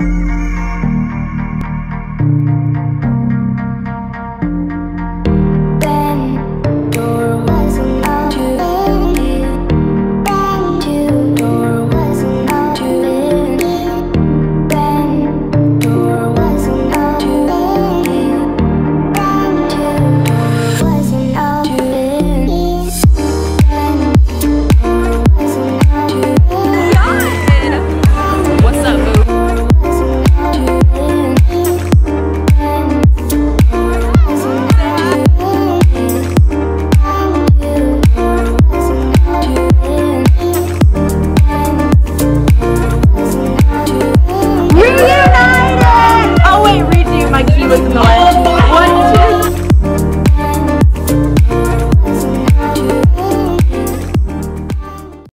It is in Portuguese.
Música